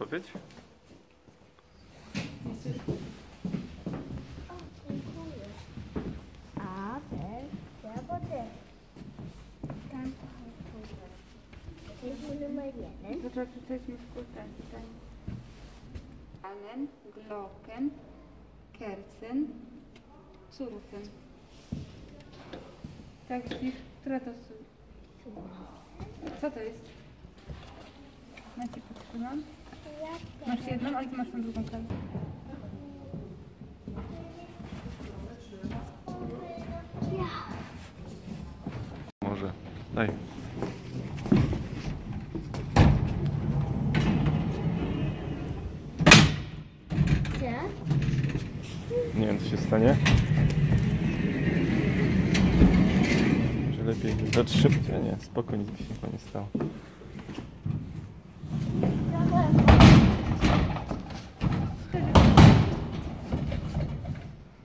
Powiedz? O, dziękuję. A, B, C, albo D. Tam to jest numer jeden. To pytanie. Allen, Glocken, Kerzen, Zurfen. Tak, która to? Co to jest? Na ci podtrzymam. Jedną, ale ty masz tą drugą kartę. Może. Daj. C, Nie wiem, co się stanie. Czy lepiej szybciej? Nie, spokojnie, nic się nie stało.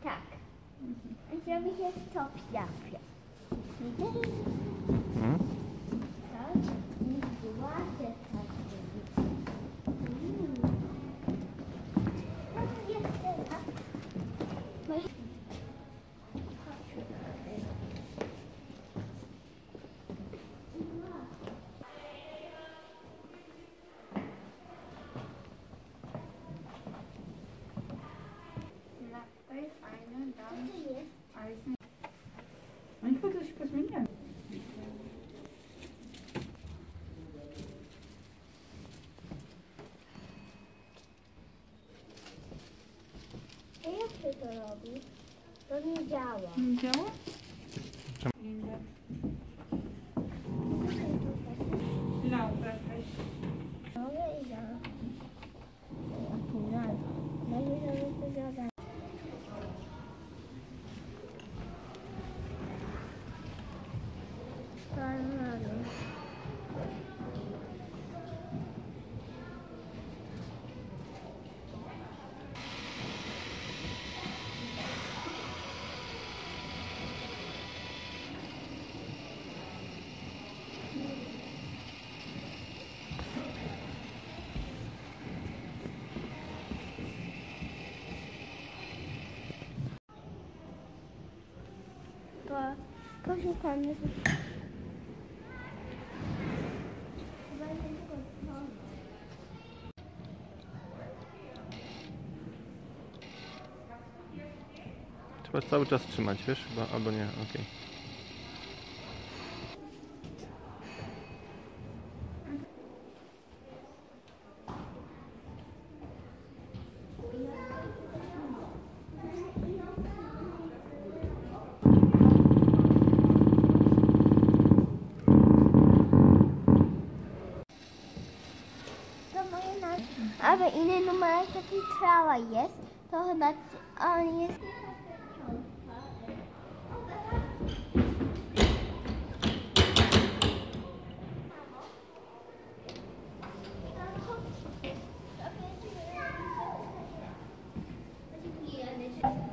tak. Zrobi się stop japia. Widzisz? Hmm? Tak? I właśnie tak zrobi. Mm. No to jeszcze raz. No i- Chodź tutaj. Nachteil eine, dann Co to jest? Eisen. Oni chyba coś pozmieniali. A jak się to robi? To nie poszukamy. Trzeba cały czas trzymać, wiesz? Chyba, albo nie, okej. To moje na... Ale inny numer taki trała jest, to chyba on jest...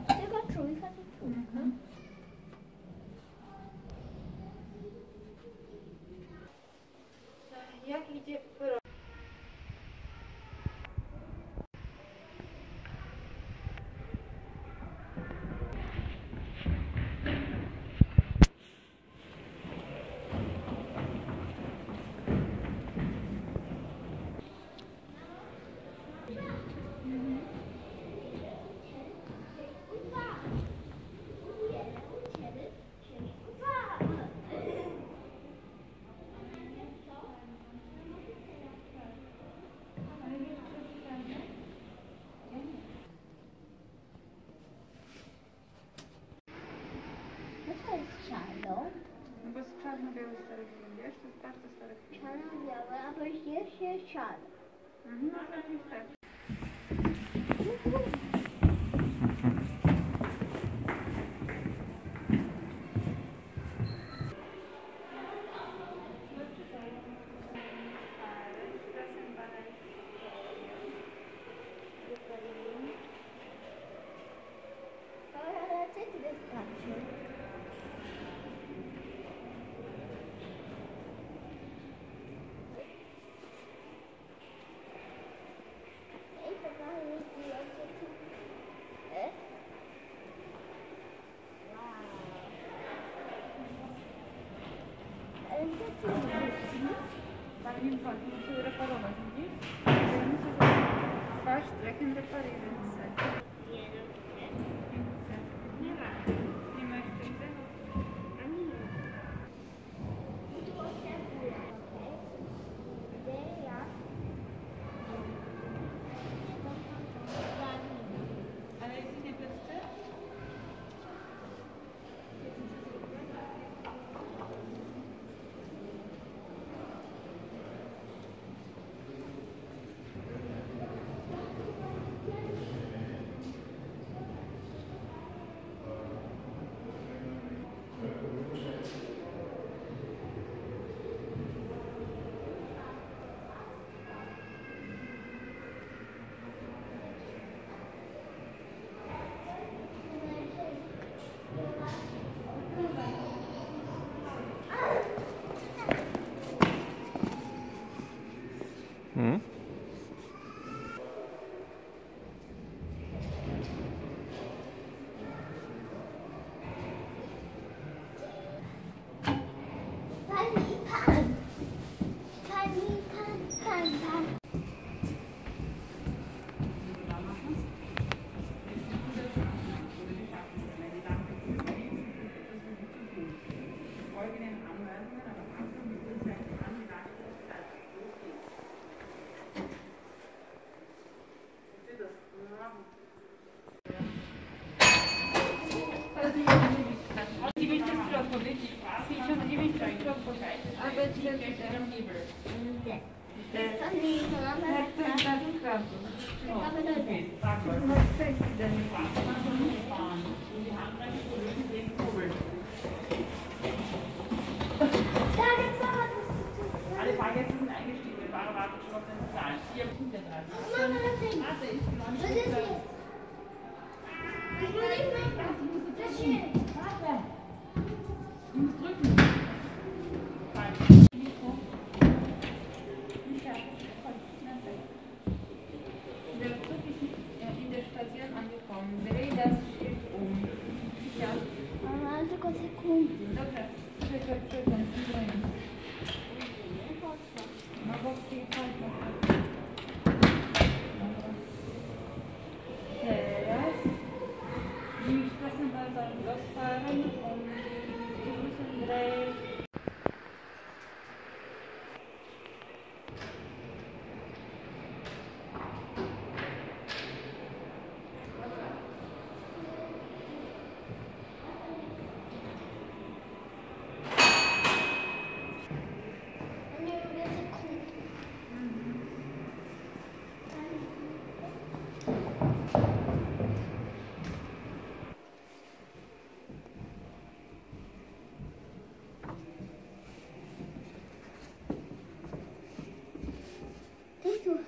Tylko trójka to trójka. Jak idzie No. Bo jest czarno-biały stary film, wiesz? To jest bardzo stary film. Czarno-biały, a jest. Mhm, no to. Bij een van die repareren, die zijn verstrekkende pareren. Amen. Thank you.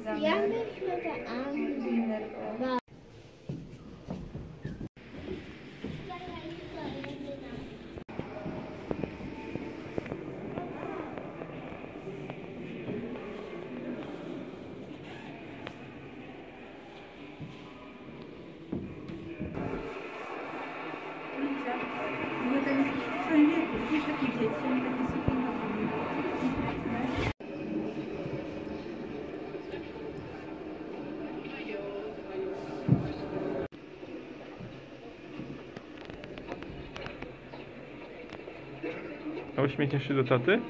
zusammen. Ja, mit der Arme. Uśmiechniesz się do taty?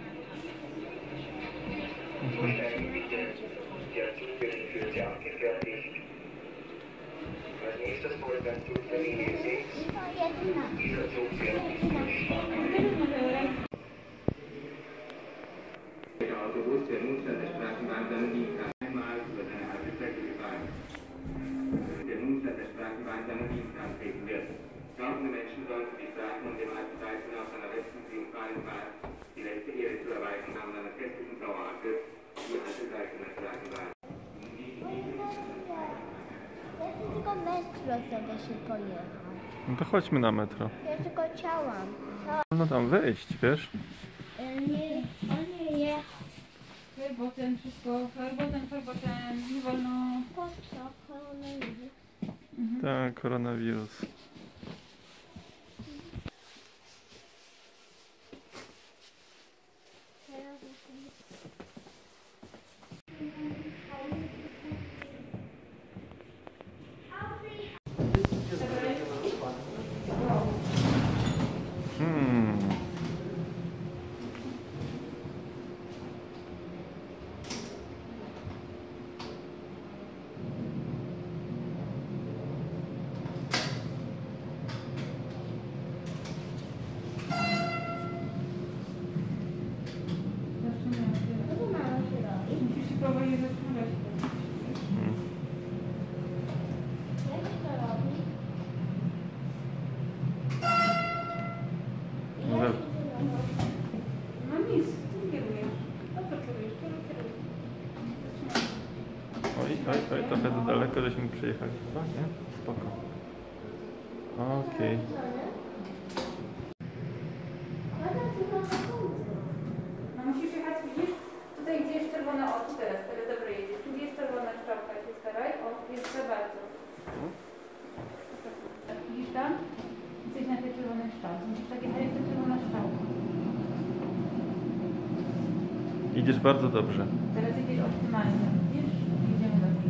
Tausende Menschen sollen die Straßen und dem alten Seiten auf seiner letzten triumphalen Fahrt die letzte Ehre zu erweisen haben einer festlichen Trauerhafte die alte Seiten der Straßenbahn. Ja tylko metro sobie się pojechać. No to chodźmy na metro. Ja tylko chciałam. No tam wejść, wiesz? e, nie, on nie jest Herbotem, wszystko. Herbotem, herbotem. Nie wolno. po co koronawirus. Tak, koronawirus. Teraz jestem Hmm. Zaczynają się. Co tu mama się robi? Musisz się powoli zatrzymać. Hmm. Jak się to robi? No Jak we- się to robi? No nic, ty kierujesz. No to kierujesz, kieruj, kieruj. Zatrzymaj. Oj, oj, oj, trochę za daleko żeśmy przyjechali chyba, nie? Spoko. Okej. Zakończy. No musisz jechać, widzisz? Tutaj gdzie jest czerwone oczy teraz, teraz dobrze jedziesz. Tu gdzie jest czerwona strzałka, się staraj. O, jest za bardzo. Tak, widzisz tam? Jesteś na tej czerwonej strzałce. Musisz tak jechać jak ta czerwona strzałka. Idziesz bardzo dobrze. Teraz jedziesz optymalnie. Widzisz? Jedziemy do niej.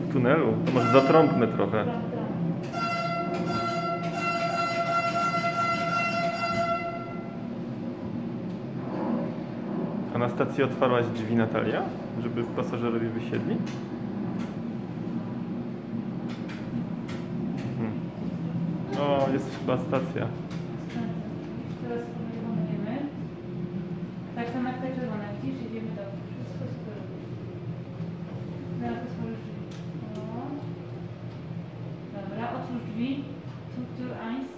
W tunelu? Może zatrąbmy trochę. A na stacji otwarłaś drzwi Natalia? Żeby pasażerowie wysiedli? Hmm. O, jest chyba stacja. Teraz podejmujemy. Tak samo jak ta czerwona. Widzisz? Jedziemy dobrze. Wszystko super. Zaraz otworzysz drzwi. O. Dobra, otwórz drzwi. Tu, tu, eins.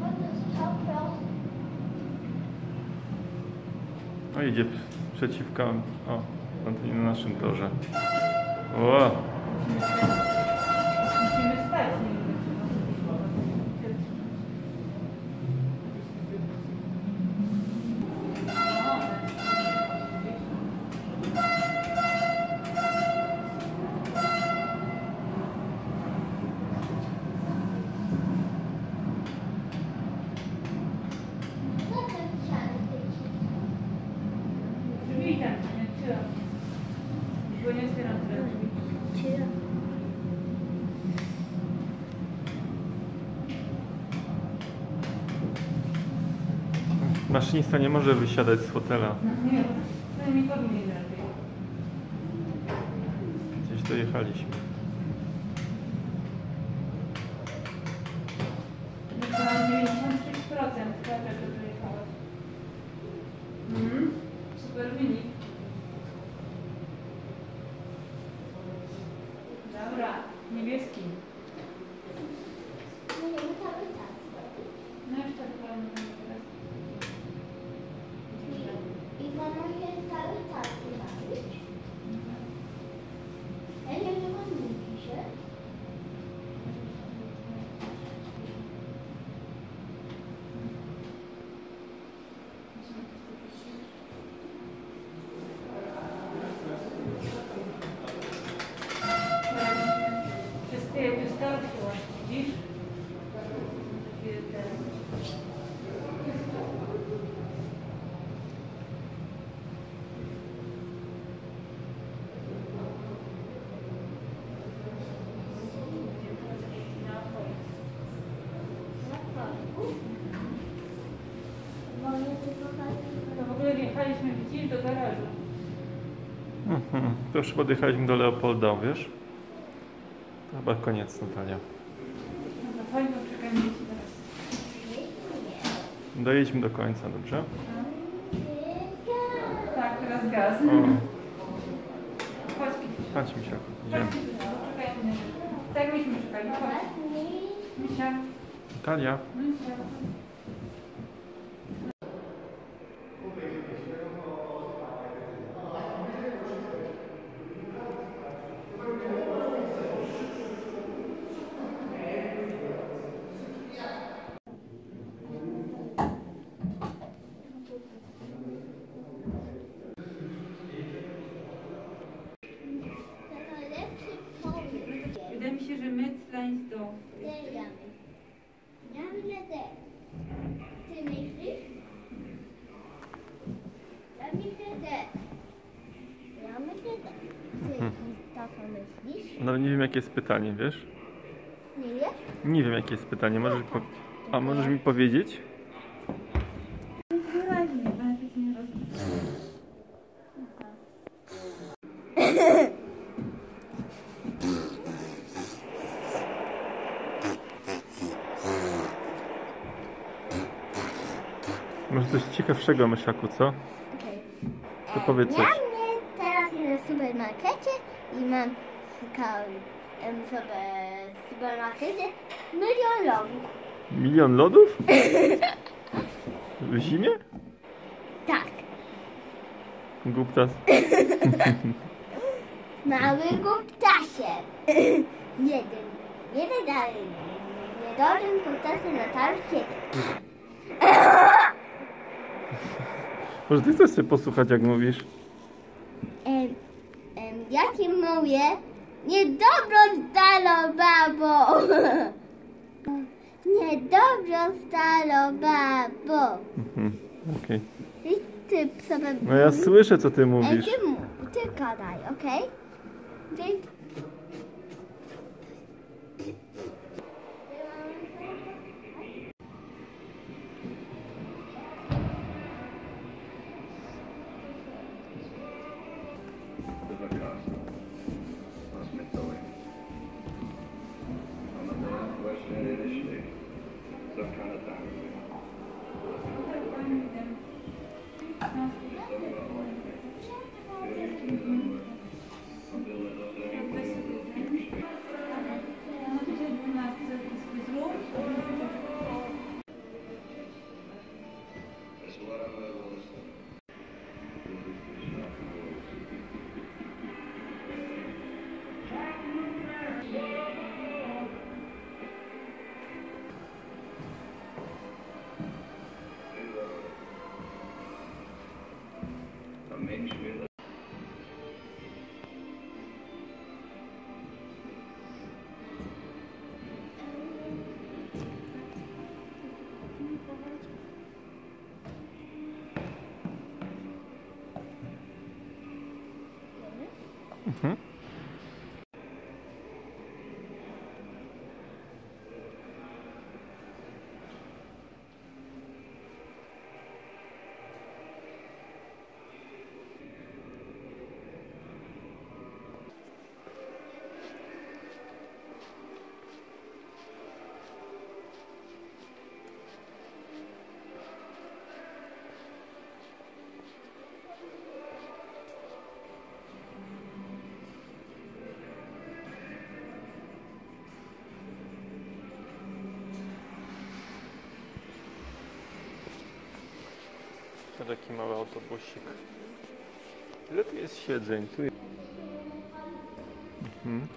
Woda jest to prosto. O, idzie p- przeciwko. O, na naszym torze. O, Musimy stać. Nie wiem, czy Co ten ściany tyczy? Drzwi tam, nie otwieram. Bo nie otwieram teraz drzwi. Czy maszynista nie może wysiadać z fotela. No nie, to mi powinien lepiej. Gdzieś dojechaliśmy. Wykonałem 96% tak jak dojechałeś. Mhm. Super wynik. Dobra, niebieski. Możemy cały czas. No już tak wygląda teraz. I to może cały czas bawić. Ja nie wiem, jak on pisze. Wszystkie wystarczyło, widzisz? Takie te... Mogę tylko To w ogóle wjechaliśmy, widzisz, do garażu. Mhm. To już podjechaliśmy do Leopolda, wiesz? To chyba koniec, Natalia. Dobra, fajnie, czekajmy teraz. Dojedźmy do końca, dobrze? Tak, teraz gaz. O, Chodź, chodź mi się, idziemy. Chodź, Kituś, poczekajmy. Tak myśmy czekali, chodź. Misia, Natalia. Misia. Wydaje mi się, że Metzlein do... Ja myślę też. Ty myślisz? Ja myślę też. Ja myślę też. Ty tato myślisz? No nie wiem jakie jest pytanie, wiesz? Nie wiesz? Nie wiem jakie jest pytanie, możesz po... A możesz mi powiedzieć? Może coś ciekawszego, Myszaku, co? Okej. To powiedz Ja coś. mnie teraz jestem w supermarkecie i mam szukał em, sobie w supermarkecie milion lodów. Milion lodów? W zimie? Tak. Głuptas. Mały ptasie. Jeden. Jeden dalej. Niedolnym ptasie na cały jeden. Może ty chcesz sobie posłuchać jak mówisz? Em, em, jakie mówię? Niedobrą stalo, babo. Niedobrą babo. Mhm, Okej. Ty, ty sobie... No ja słyszę co ty Ej, mówisz. ty, mu- ty gadaj, okej? Ty... make sure To taki mały autobusik. Ile tu jest siedzeń? Tu jest... Mhm.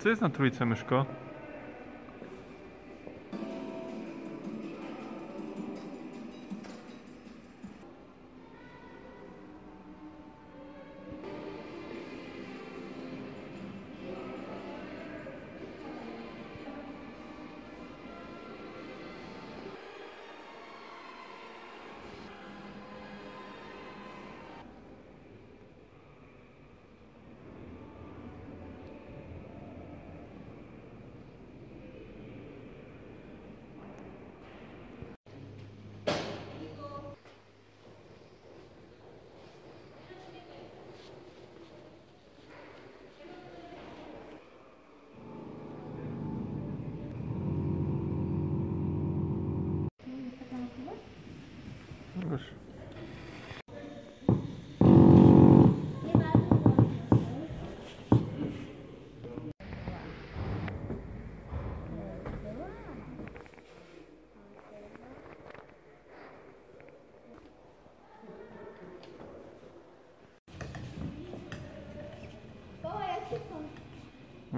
Co jest na trójce, Myszko?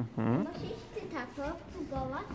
Mhm. Musisz ty tato próbować?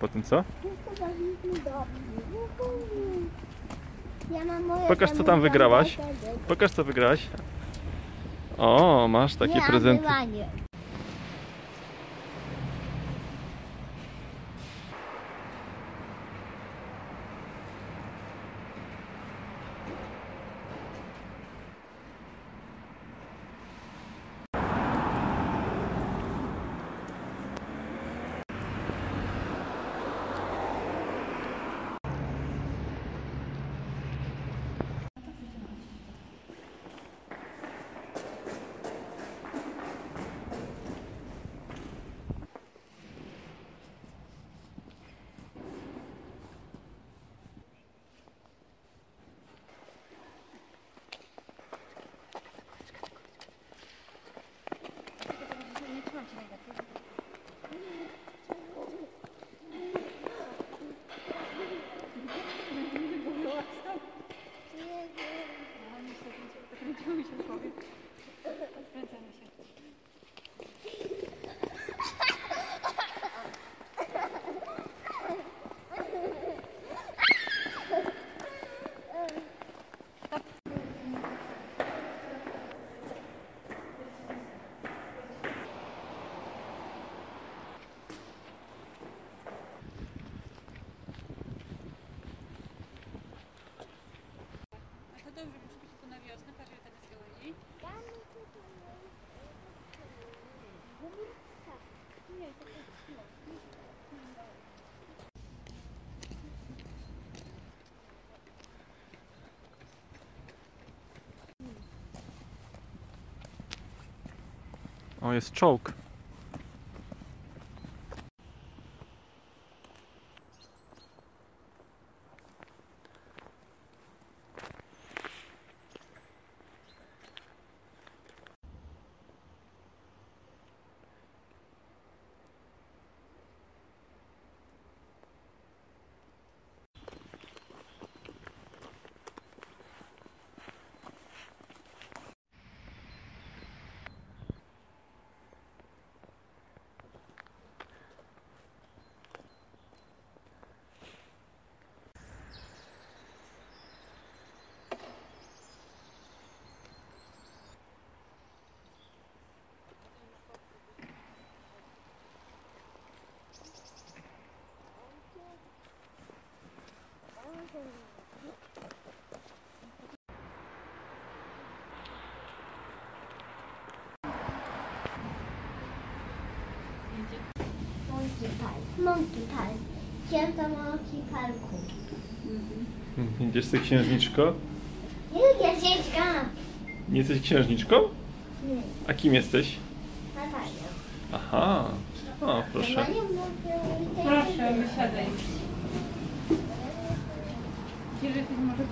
Po tym co? Pokaż, co tam wygrałaś. Pokaż co wygrałaś. O, masz takie prezenty. Michael, sorry. Prinz Michael. O, jest czołg. Monkey Pie. Święto Monkey Parku. Idziesz ty księżniczko? Nie, Jasieczka. Nie jesteś księżniczką? Nie, A kim jesteś? Natalia. Aha. O, proszę. Proszę, wysiadaj. Jeżeli ty może...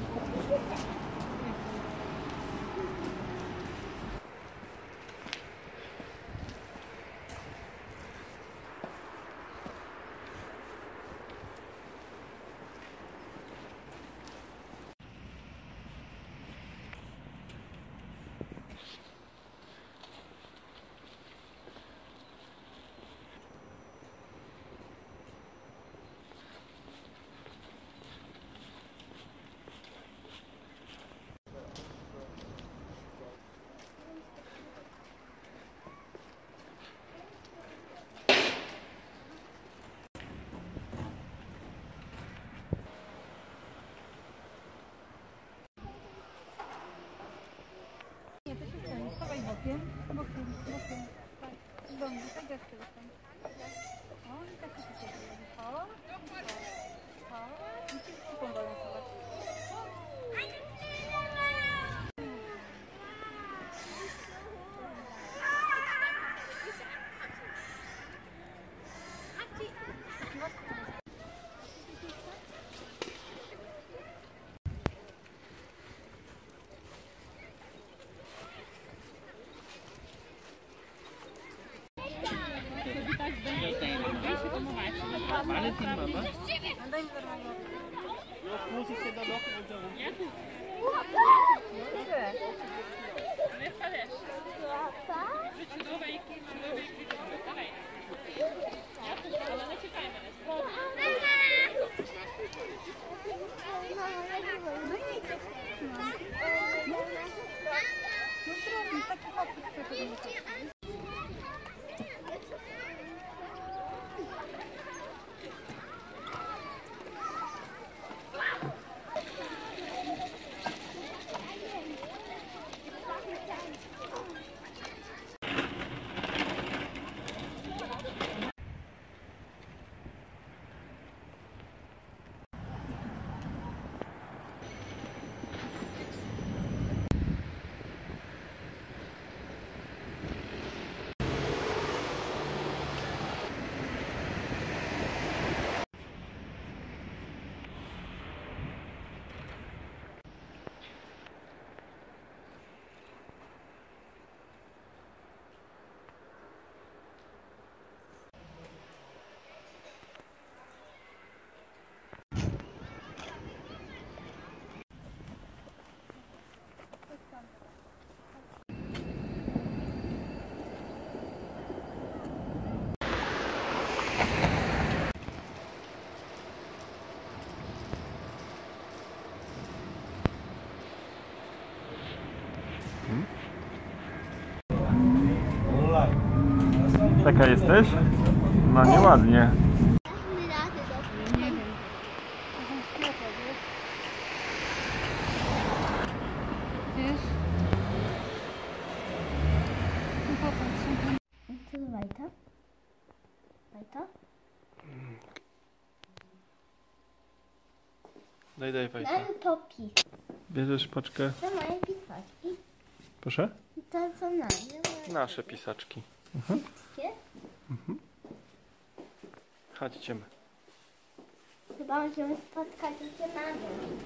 Nie, to się ten, stawaj bokiem, bokiem, bokiem. Tak, do mnie, tak Ну, правда, так и хлопцы, что-то No popatrz. Co to Wajta? Wajta? Daj, daj Wajta. Mamy popi. Bierzesz paczkę. To moje pisaczki. Proszę? To są nasze. Nasze pisaczki. Wszystkie. Chodźcie. Chyba będziemy spotkać się na dół.